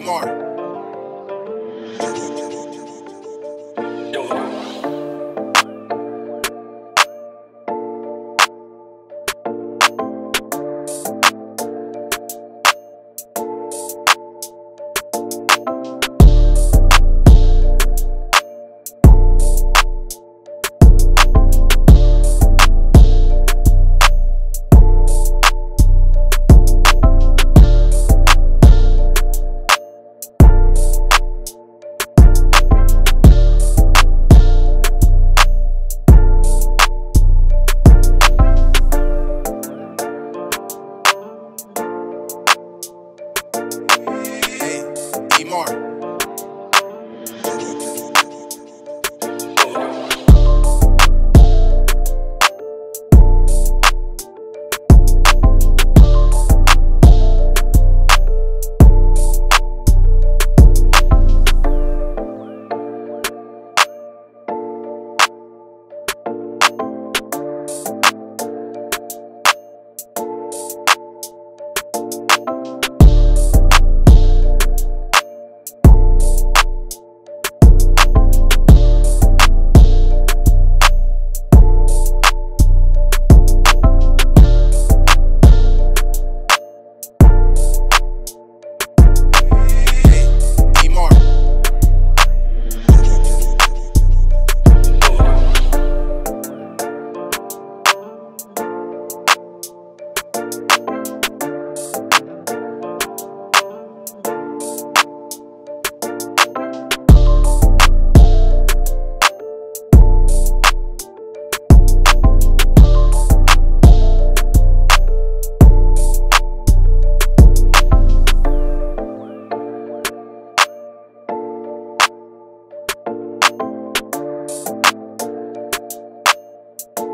More. Martin. garden. you